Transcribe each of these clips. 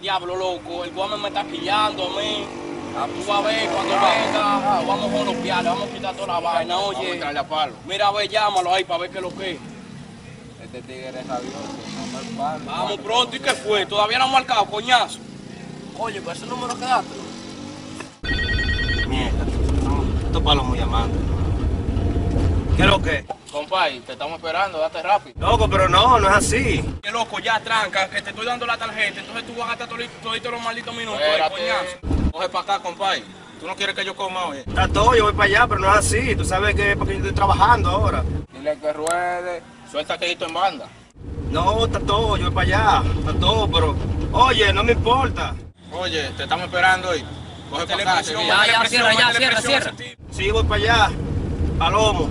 diablo, loco. El guame me está pillando a mí. Tú vas a ver cuando venga, vamos a golpear, le vamos a quitar toda la vaina, Vamos oye. entrarle a palo. Mira, a ver, llámalo ahí para ver qué es lo que es. Este tigre es rabioso. Vamos al palo. Vamos pronto, ¿y qué fue? Todavía no han marcado, coñazo. Oye, pues ese número quedaste. Mierda, estos palos muy amantes. ¿Qué es lo que? Compay, te estamos esperando, date rápido. Loco, pero no, no es así. Qué loco, ya tranca, que te estoy dando la tarjeta, entonces tú vas a gastar todito- toditos los malditos minutos, eh, Espérate. coñazo. Coge para acá, compay. Tú no quieres que yo coma hoy. Está todo, yo voy para allá, pero no es así. Tú sabes que es porque yo estoy trabajando ahora. Dile que ruede. Suelta aquelito en banda. No, está todo, yo voy para allá. Está todo, pero. Oye, no me importa. Oye, te estamos esperando hoy. Coge para acá, ya, cierra, ya, cierra, cierra. tipo. Sí, voy para allá. Palomo.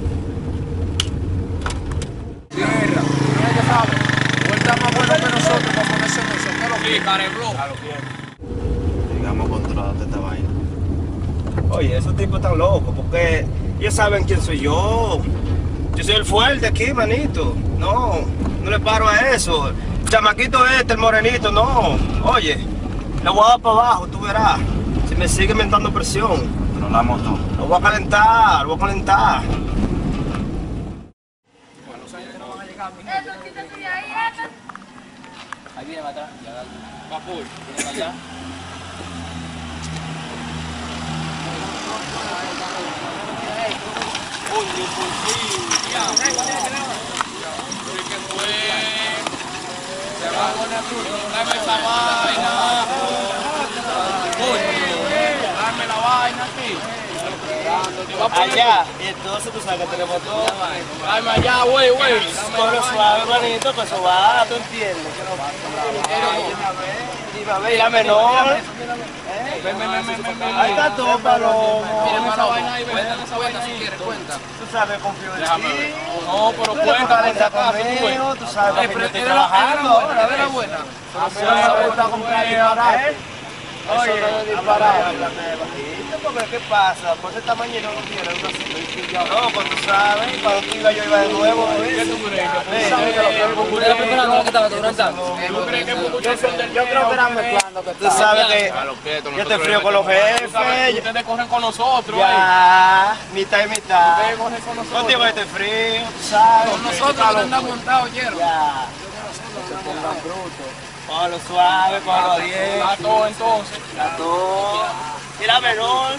Tierra. Mira que sabe. Vuelta más bueno que nosotros para ponerse en eso. ¿Qué lo Sí, careblo. Digamos, controlate esta vaina. Oye, esos tipos están locos porque ellos saben quién soy yo. Yo soy el fuerte aquí, manito. No, no le paro a eso. El chamaquito este, el morenito, no. Oye, le voy a dar para abajo, tú verás. Si me sigue mentando presión. Pero la moto. Lo voy a calentar, lo voy a calentar. Ahí viene para atrás. Ya, Va, full. viene para allá. Oye, por fin, ya. Oye, ¿qué fue? Se va a poner fruto, dame esa vaina. Oye, dame la vaina aquí. Te va a poner- Allá, y entonces tú sabes que tenemos todo. Dame allá, güey, güey. La suave, manito, que eso va, tú entiendes. Y la menor. Ahí está todo, palomo. Dame esa vaina ahí. Cuenta esa vaina si quieres, cuenta. Tú sabes, confío en ti. No, pero cuenta ves. conmigo, tú sabes pero estoy era la- era la trabajando buena, la buena. Oye, no bajito, porque ¿qué pasa? Por ese tamaño no lo quiero, una silla. No, pues tú sabes, cuando tú ibas yo iba de nuevo. ¿Qué tú crees? ¿Era la primera cosa que estaba? ¿Tú crees que son del Yo creo que era mezclando que Tú sabes que A yo te frío con los jefes. ustedes corren con nosotros. Ya, mitad y mitad. Ustedes corren con nosotros. Contigo este frío, tú sabes. Con nosotros que andamos montados, oyeron. Ya. Cógelo suave, cógelo a 10. Está todo entonces. La dos. Y la menor.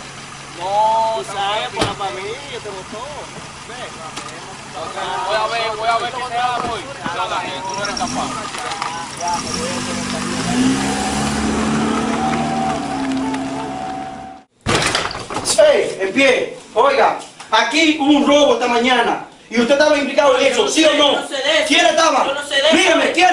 No, sabes, por la familia, yo te gustó. voy a ver, voy a ver qué te hago hoy. Tú no eres capaz. ¡Ey! En pie. Oiga, aquí hubo un robo esta mañana. ¿Y usted estaba implicado en eso, sí o no? ¿Quién estaba? Dígame, ¿quién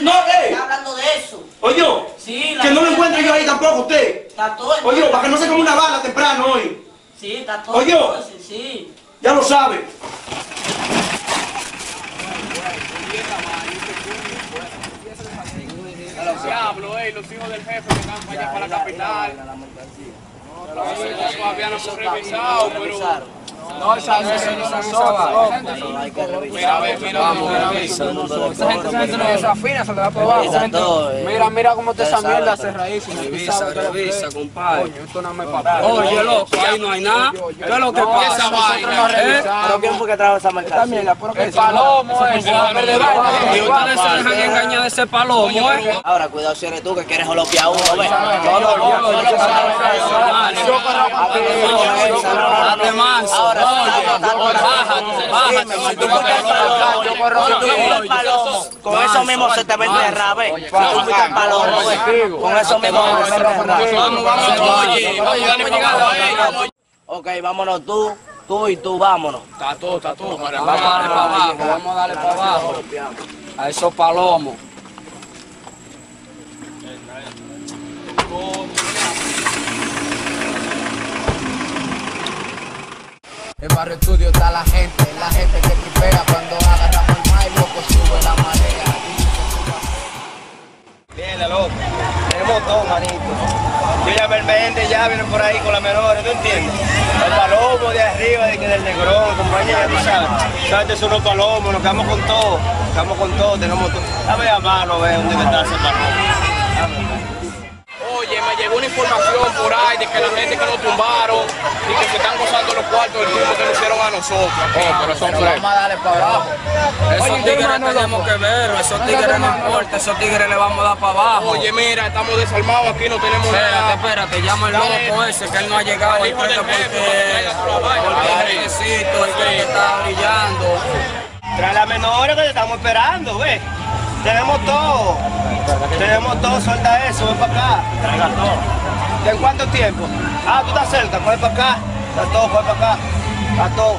No, medio ey. Está hablando de eso. Oye, Sí, la que no lo gente encuentre del yo ahí medio tampoco usted. Está todo en Oye, para que no se come una bala temprano hoy. Sí, está todo Oye. sí. Ya lo sabe. A los diablos, eh, los hijos del jefe que van para allá para la capital. Eso todavía no ha revisado, pero. No, esa esa no se sabe. Mira, a ver, mira, mira, mira. Esa gente, esa no desafina, se le da por abajo. Esa Mira, mira cómo te esa mierda cerradísima. Revisa, revisa, compadre. Coño, esto no me papá. Oye, loco, ahí no hay nada. ¿Qué es lo que pasa? esa vaina, ¿Eh? ¿Pero quién fue que trajo esa mercancía? El palomo, eh. Y ustedes se dejan engañar de ese palomo, ¿eh? Ahora, cuidado si eres tú que quieres jolopear a uno, ¿ves? Date manso. Con eso mismo se te enterrar, ¿ves? Si tú ¿ves? Con eso mismo se te ahí, vamos. Ok, vámonos tú, tú y tú, vámonos. Está todo, está todo. Vamos a darle para abajo, vamos a darle para abajo. A esos palomos. En Barrio Estudio está la gente, la gente que tripea cuando agarramos el maíz, loco, sube la marea. Bien, loco. Tenemos todo, manito. Yo ya el mente, ya vienen por ahí con la menores, ¿tú entiendes? El palomo de arriba, de que del negrón, compañía, tú sabes. Sabes, son los palomos, nos quedamos con todo. Nos quedamos con todo, tenemos todo. Dame a mano, ve, dónde está ese palomo. Dame. llegó una información por ahí de que la gente que nos tumbaron y que se están gozando los cuartos del tumbo que nos hicieron a nosotros. Oh, pero son Pero vamos a darle para abajo. Esos tigres tenemos que ver, esos tigres no importa, esos tigres le vamos a dar para abajo. Oye, mira, estamos desarmados aquí, no tenemos Espérate, nada. espérate, llama al loco ese que él no ha llegado ahí porque, la porque el necesito y que está brillando. Trae las menores que te estamos esperando, ve. Tenemos todo. Tenemos todo, suelta eso, ven para acá. Traiga todo. ¿En cuánto tiempo? Ah, tú estás cerca, coge para acá. Está todo, coge para acá. Está todo.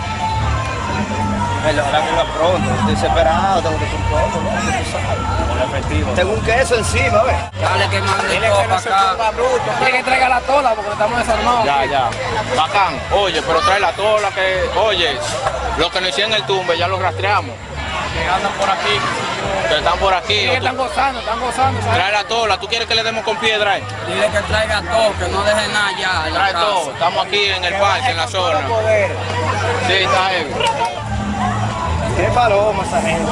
Ojalá que venga pronto, estoy desesperado, tengo que comprar todo, ¿no? Tú sabes. efectivo. Tengo un queso encima, ve. Dale que mande Dile todo que no para se ponga bruto. Tiene que traiga la tola porque estamos desarmados. Ya, ya. Bacán. Oye, pero trae la tola que. Oye, lo que nos hicieron el tumbe ya lo rastreamos. Que andan por aquí. Que están por aquí. Sí, que están gozando, están gozando. ¿sabes? Trae la tola. ¿Tú quieres que le demos con piedra? eh? Dile que traiga todo, que no deje nada ya en la Trae casa. todo. Estamos aquí en el parque, en la zona. Poder. Sí, está heavy. Qué paloma esa gente.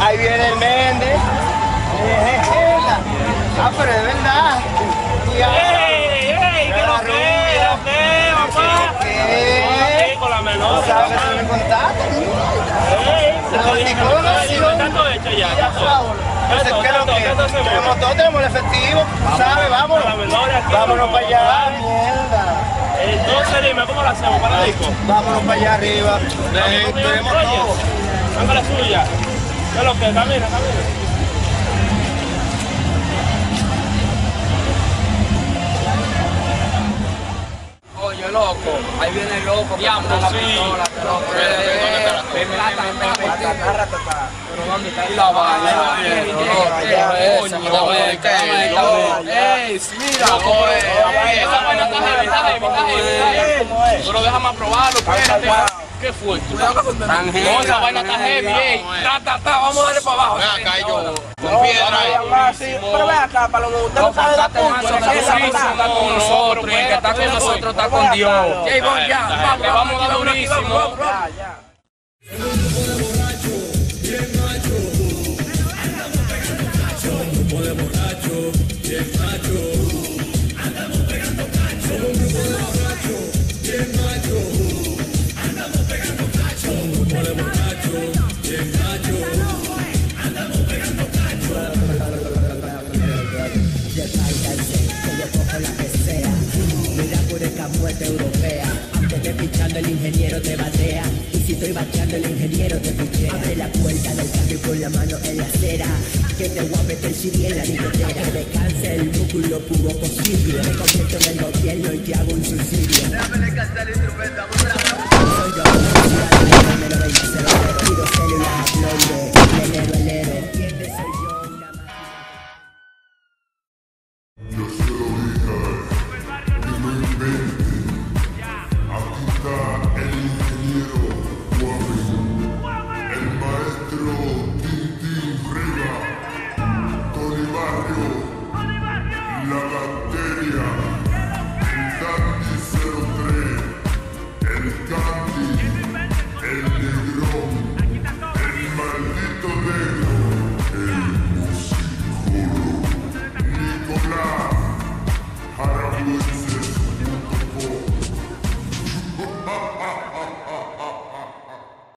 Ahí viene el Méndez. Ah, pero es verdad. ¡Ey, ey! ¿Qué lo que? ¿Qué, papá? ¿Qué? Con la menor. ¿Sabes que se contaste? Está todo hecho ya. Entonces, ¿qué es lo que? Tenemos todo, tenemos el efectivo. ¿Sabes? Vámonos. Vámonos para allá. Entonces dime, ¿cómo lo hacemos para disco? Vámonos para allá arriba. Tenemos todo. Venga suya. ¿Qué es lo que? Camina, camina. Loco, ahí viene el loco. Diablo, sí. pistola, loco. Espérate, Eh, ¿dónde está la- ven, ven, ven, ven, ven, ven. Pero déjame probarlo, espérate. ¿Qué fue? Tan No, heavy, esa vaina está heavy, ey. Ta, ta, ta, vamos a darle para abajo. Acá, yo. Con piedra. Pero ve acá, Palomo, usted no sabe está con nosotros, el que está con nosotros está con Dios. Vamos, a dar durísimo. El ingeniero te batea. Y si estoy bateando el ingeniero te pichea. Abre la puerta del cambio con la mano en la acera. Que te voy a meter el CD en la billetera. Que me canse el músculo puro posible. Me convierto en el gobierno y te hago un subsidio. Soy